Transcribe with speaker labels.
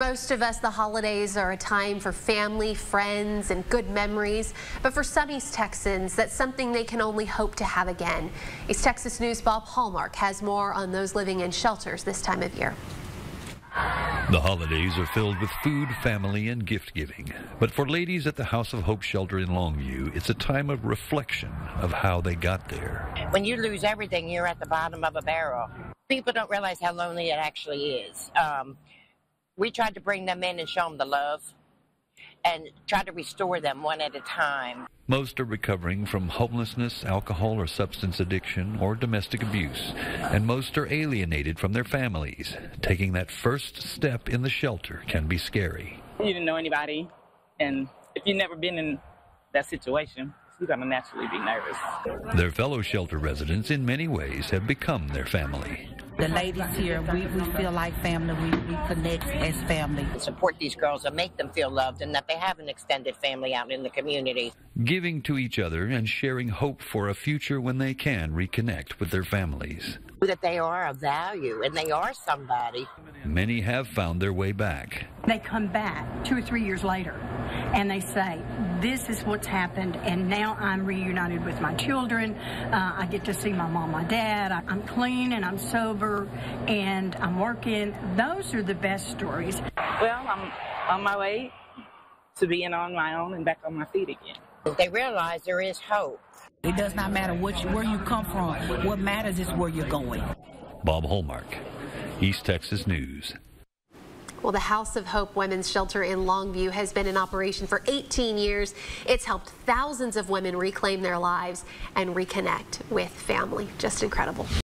Speaker 1: Most of us, the holidays are a time for family, friends, and good memories. But for some East Texans, that's something they can only hope to have again. East Texas News' Bob Hallmark has more on those living in shelters this time of year.
Speaker 2: The holidays are filled with food, family, and gift giving. But for ladies at the House of Hope shelter in Longview, it's a time of reflection of how they got there.
Speaker 3: When you lose everything, you're at the bottom of a barrel. People don't realize how lonely it actually is. Um, we tried to bring them in and show them the love and try to restore them one at a time.
Speaker 2: Most are recovering from homelessness, alcohol or substance addiction, or domestic abuse, and most are alienated from their families. Taking that first step in the shelter can be scary.
Speaker 4: You didn't know anybody, and if you've never been in that situation, you're going to naturally be nervous.
Speaker 2: Their fellow shelter residents, in many ways, have become their family.
Speaker 5: The ladies here, we, we feel like family. We, we connect as family.
Speaker 3: Support these girls and make them feel loved and that they have an extended family out in the community.
Speaker 2: Giving to each other and sharing hope for a future when they can reconnect with their families.
Speaker 3: That they are of value and they are somebody.
Speaker 2: Many have found their way back.
Speaker 6: They come back two or three years later and they say, This is what's happened, and now I'm reunited with my children. Uh, I get to see my mom, my dad. I, I'm clean and I'm sober and I'm working. Those are the best stories.
Speaker 4: Well, I'm on my way to being on my own and back on my feet again.
Speaker 3: They realize there is hope.
Speaker 5: It does not matter what you, where you come from. What matters is where you're going.
Speaker 2: Bob Hallmark, East Texas News.
Speaker 1: Well, the House of Hope Women's Shelter in Longview has been in operation for 18 years. It's helped thousands of women reclaim their lives and reconnect with family. Just incredible.